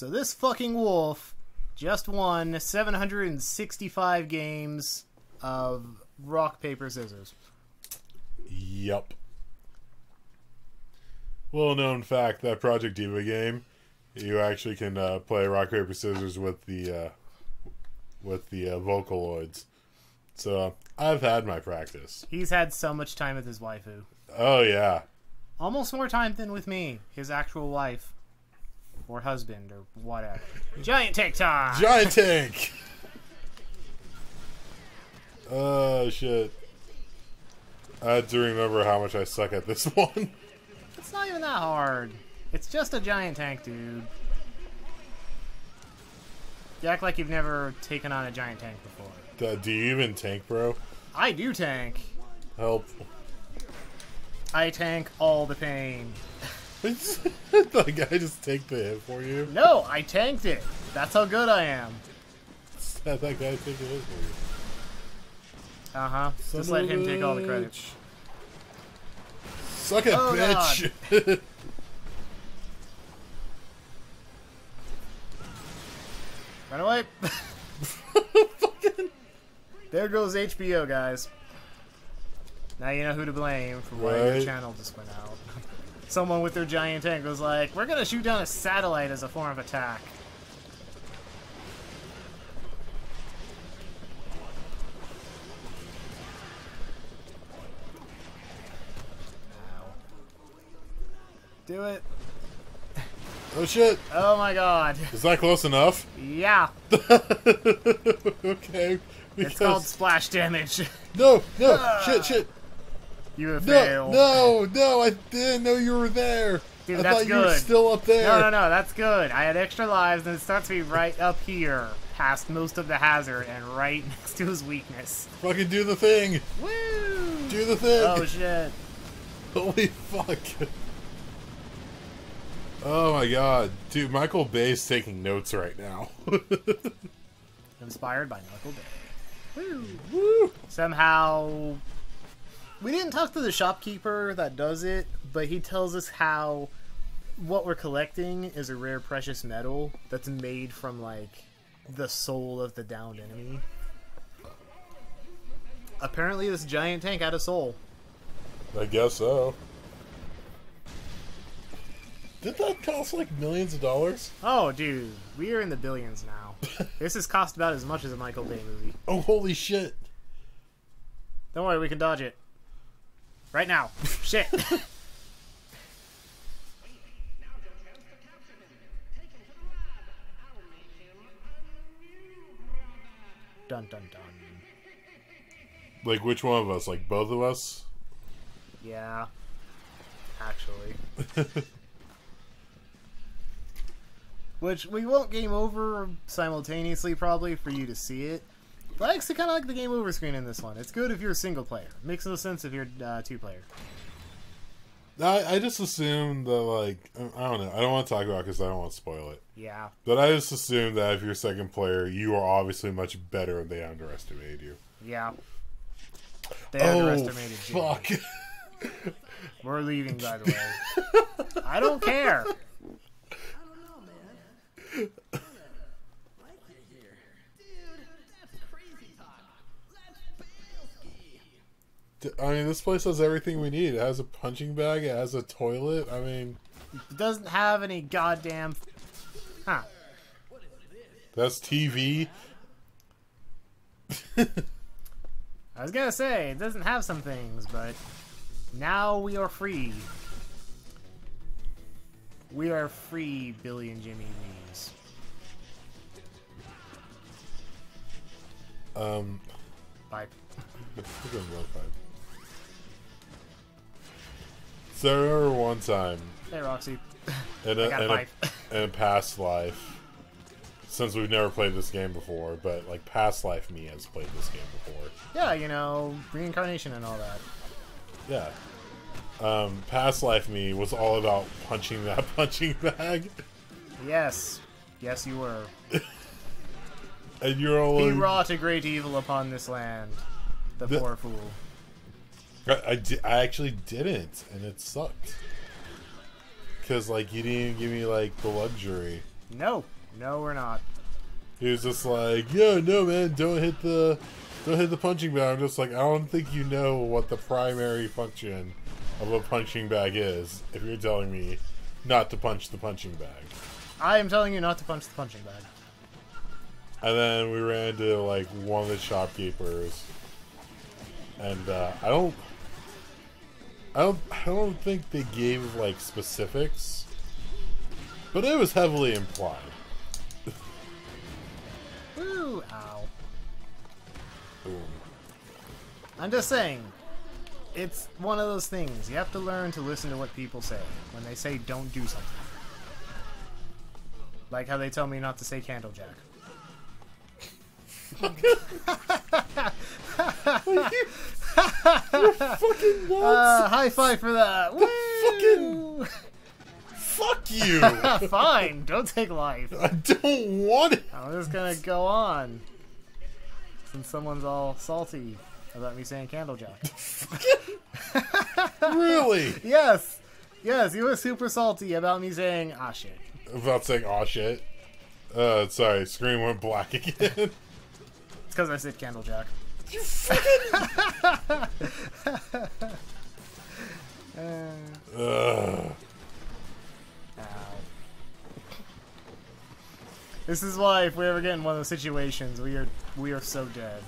So this fucking wolf just won 765 games of rock paper scissors. Yup. Well known fact that Project Diva game, you actually can uh, play rock paper scissors with the uh, with the uh, Vocaloids. So I've had my practice. He's had so much time with his waifu. Oh yeah, Almost more time than with me, his actual wife. Or husband, or whatever. Giant tank time! giant tank. Oh shit! I had to remember how much I suck at this one. It's not even that hard. It's just a giant tank, dude. You act like you've never taken on a giant tank before. Do you even tank, bro? I do tank. Help! I tank all the pain. like I just take the hit for you. No, I tanked it. That's how good I am. That guy take the hit for you. Uh huh. Just let him take all the credit. Suck it, Oh, bitch. Run away. there goes HBO, guys. Now you know who to blame for why your channel just went out. Someone with their giant tank was like, "We're gonna shoot down a satellite as a form of attack." Do it. oh shit! Oh my god. Is that close enough? Yeah. okay. It's called splash damage. no, no, shit, shit. You have No, failed. no, no! I didn't know you were there. Dude, I that's thought you were good. still up there. No, no, no, that's good. I had extra lives, and it starts to be right up here, past most of the hazard, and right next to his weakness. Fucking do the thing. Woo! Do the thing. Oh shit! Holy fuck. Oh my god. Dude, Michael Bay's taking notes right now. Inspired by Michael Bay. Woo! Woo. Somehow, we didn't talk to the shopkeeper that does it, but he tells us how what we're collecting is a rare precious metal that's made from like the soul of the downed enemy. Apparently, this giant tank had a soul. I guess so. Did that cost like millions of dollars? Oh, dude, we are in the billions now. this has cost about as much as a Michael Bay movie. Oh, holy shit. Don't worry, we can dodge it. Right now. Shit. dun dun dun. Like, which one of us? Like, both of us? Yeah. Actually. Which we won't game over simultaneously, probably, for you to see it. But I actually kind of like the game over screen in this one. It's good if you're a single player. Makes no sense if you're uh, two player. I, I just assumed that, like, I don't know. I don't want to talk about it because I don't want to spoil it. Yeah. But I just assumed that if you're second player, you are obviously much better and they underestimated you. Yeah. They Oh, underestimated you. fuck. We're leaving, by the way. I don't care. I mean, this place has everything we need. It has a punching bag, it has a toilet. I mean, It doesn't have any goddamn. Huh. that's TV. I was gonna say, it doesn't have some things, but now we are free. We are free, Billy and Jimmy Lees. Um, Bye. we're doing real. So I remember one time Hey, Roxy. in a, I got a in, a, in a past life, since we've never played this game before, but like past life me has played this game before. Yeah, you know, reincarnation and all that. Yeah. Um, past life me was all about punching that punching bag, Yes. Yes, you were. and you're all He like, wrought a great evil upon this land. The, The- poor fool. I, I, di- I actually didn't, and it sucked. Because, like, you didn't even give me, like, the luxury. No, no, we're not. He was just like, "Yo, no, man, don't hit the, don't hit the punching bag." I'm just like, I don't think you know what the primary function of a punching bag is. If you're telling me not to punch the punching bag, I am telling you not to punch the punching bag. and then we ran into like one of the shopkeepers, and uh, I don't, I don't, I don't think they gave like specifics, but it was heavily implied. Woo! Ow. Boom. I'm just saying, it's one of those things. You have to learn to listen to what people say when they say don't do something. Like how they tell me not to say Candlejack. You fucking nuts! Uh, high five for that! fucking- Fuck you! Fine, don't take life. I don't want it. I'm just gonna go on. Since someone's all salty about me saying Candlejack. Really? yes! Yes, he was super salty about me saying, ah shit. About saying ah shit. Uh, sorry, screen went black again. It's because I said Candlejack. You fucking. Uh, Ugh. This is why if we ever get in one of those situations, we are we are so dead.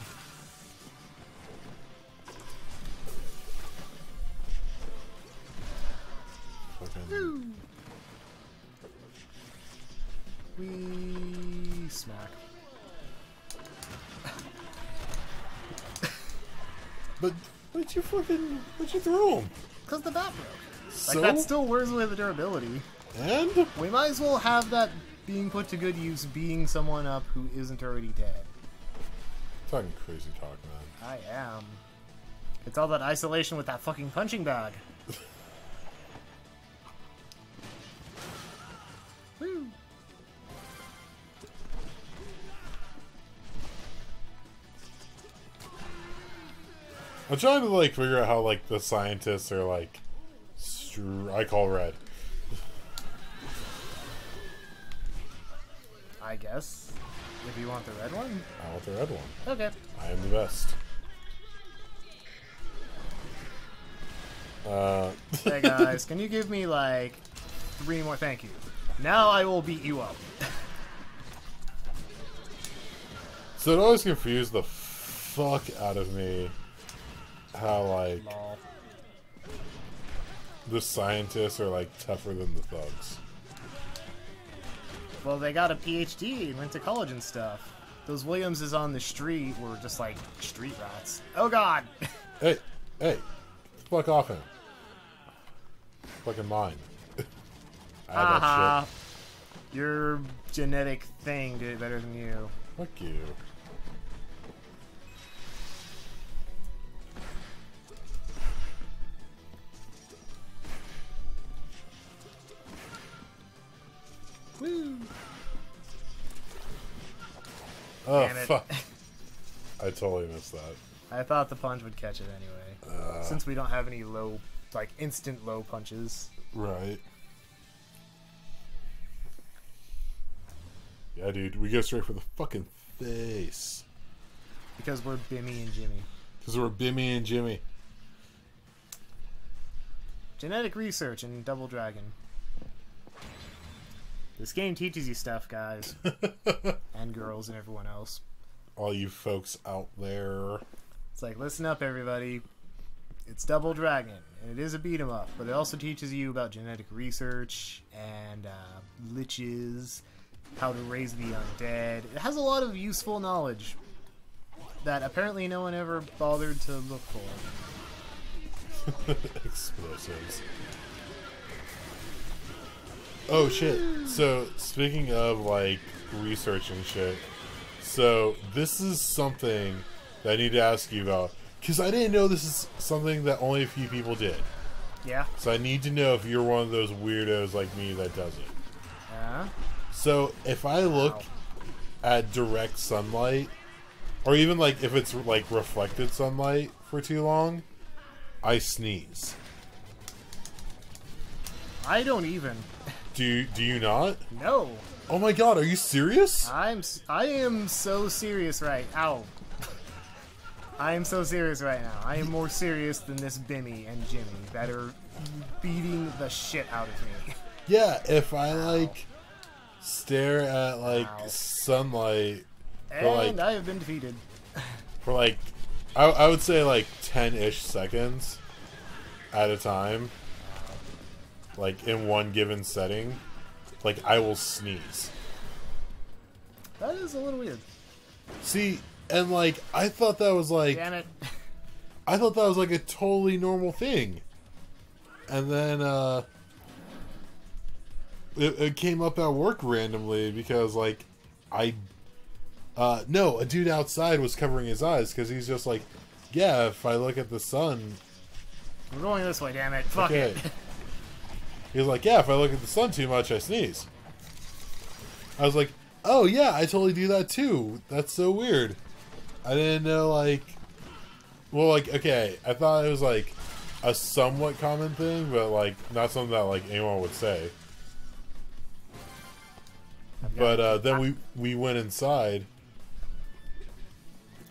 Fucking? What'd you throw him? Because the bat broke. So Like, that still wears away the durability. and We might as well have that being put to good use being someone up who isn't already dead. fucking crazy talk, man. I am. It's all that isolation with that fucking punching bag. I'm trying to like figure out how like the scientists are like. I call red. I guess. If you want the red one. I want the red one. Okay. I am the best. Uh, Hey guys, can you give me like three more? Thank you. Now I will beat you up. so it always confused the fuck out of me how like Lol. the scientists are like tougher than the thugs. Well, they got a PhD went to college and stuff. Those Williamses on the street were just like street rats. Oh god! Hey, hey, fuck off him. Fucking mine. I have Haha. that Your genetic thing did it better than you. shit. Fuck you. Oh Damn it. fuck. I totally missed that. I thought the punch would catch it anyway. Uh, Since we don't have any low, like instant low punches. right. Yeah, dude, we go straight for the fucking face. Because we're Bimmy and Jimmy. Because we're Bimmy and Jimmy. Genetic research in Double Dragon. This game teaches you stuff, guys. and girls and everyone else. All you folks out there. It's like, listen up, everybody. It's Double Dragon, and it is a beat 'em up, but it also teaches you about genetic research and uh, liches, how to raise the undead. It has a lot of useful knowledge that apparently no one ever bothered to look for. Explosives. Oh shit. So speaking of like research and shit, so this is something that I need to ask you about because I didn't know this is something that only a few people did. Yeah? So I need to know if you're one of those weirdos like me that does it. Yeah? So if I look Wow. at direct sunlight, or even like if it's like reflected sunlight for too long, I sneeze. I don't even. Do you, do you not? No, Oh my god, are you serious? I'm I am so serious right. Ow. I am so serious right now. I am more serious than this Bimmy and Jimmy that are beating the shit out of me. Yeah, if I like stare at like Ow. sunlight And like- I have been defeated. for like I, I would say like 10-ish seconds at a time like in one given setting like i will sneeze That is a little weird. see and like i thought that was like Damn it. i thought that was like a totally normal thing and then uh it, it came up at work randomly because like i uh no a dude outside was covering his eyes because he's just like yeah if i look at the sun We're going this way, damn it. Fuck Okay. it. He was like, "Yeah, if I look at the sun too much, I sneeze." I was like, "Oh yeah, I totally do that too. That's so weird." I didn't know like, well, like okay, I thought it was like a somewhat common thing, but like not something that like anyone would say. But uh, then we we went inside,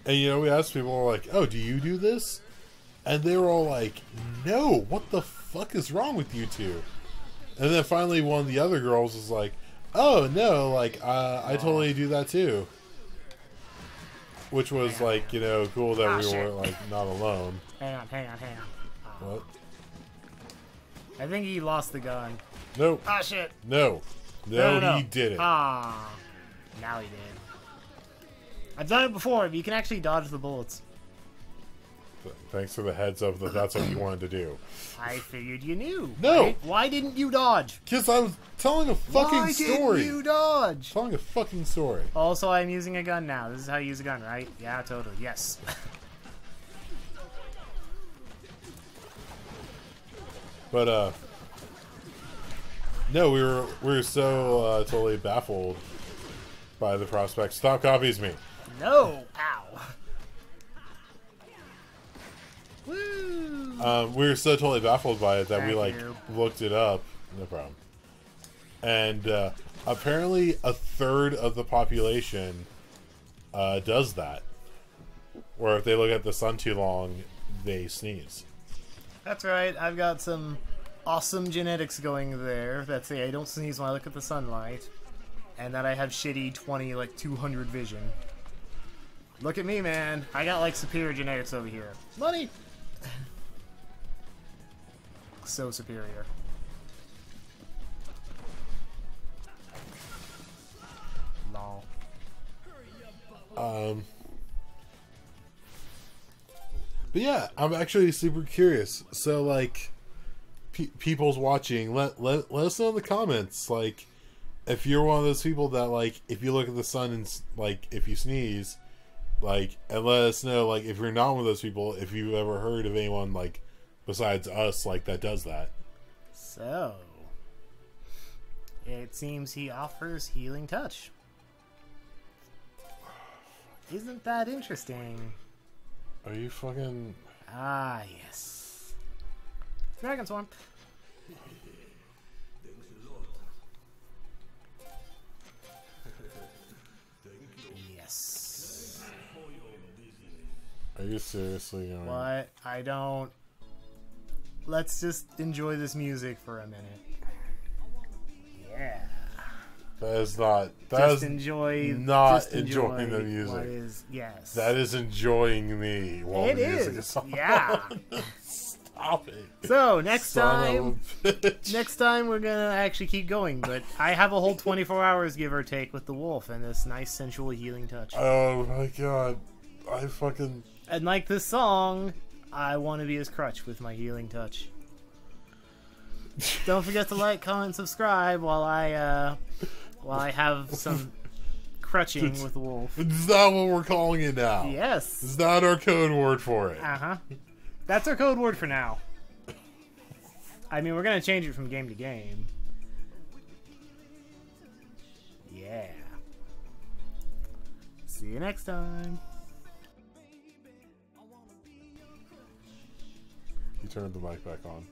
and you know we asked people like, "Oh, do you do this?" And they were all like, "No, what the fuck is wrong with you two? And then finally, one of the other girls was like, "Oh no, like uh, I totally do that too." Which was like, you know, cool that Ah, we shit. weren't like not alone. Hang on, hang on, hang on. What? I think he lost the gun. Nope. Ah, shit. No. No, he didn't. Ah. Now he did. I've done it before, but you can actually dodge the bullets. Thanks for the heads up that that's what you wanted to do. I figured you knew. No. right? Why didn't you dodge? Because I was telling a fucking Why story. didn't you dodge? Telling a fucking story. Also, I'm using a gun now. This is how you use a gun, right? Yeah, totally. Yes. But uh No, we were we were so uh, totally baffled by the prospect. Stop copies me. no. Ow. Woo. Um, we were so totally baffled by it that we like you. looked it up. No problem. And uh, apparently, a third of the population uh, does that. Or if they look at the sun too long, they sneeze. That's right. I've got some awesome genetics going there that say I don't sneeze when I look at the sunlight, and that I have shitty 20, like 200 vision. Look at me, man. I got like superior genetics over here. Money. so superior. Lol. Um, but yeah, I'm actually super curious. So like, pe- people's watching. Let let let us know in the comments. Like, if you're one of those people that like, if you look at the sun and like, if you sneeze, like, and let us know. Like, if you're not one of those people, if you've ever heard of anyone like besides us like that does that. So, it seems he offers healing touch. Isn't that interesting? Are you fucking? Ah, yes. Dragon Swarm. Are you seriously um, going? But I don't. Let's just enjoy this music for a minute. Yeah. That is not. That just is enjoy. not just enjoy enjoying the music. What is yes? that is enjoying me while It the music is, is on. yeah. Stop it. So next Son time, of a bitch. next time we're gonna actually keep going. But I have a whole 24 hours, give or take, with the wolf and this nice sensual healing touch. Oh my god. I fucking. And like this song, I want to be his crutch with my healing touch. Don't forget to like, comment, subscribe while I uh, while I have some crutching with wolf. Is that what we're calling it now? Yes. Is that our code word for it? Uh huh. That's our code word for now. I mean, we're gonna change it from game to game. Yeah. See you next time. You turned the mic back on.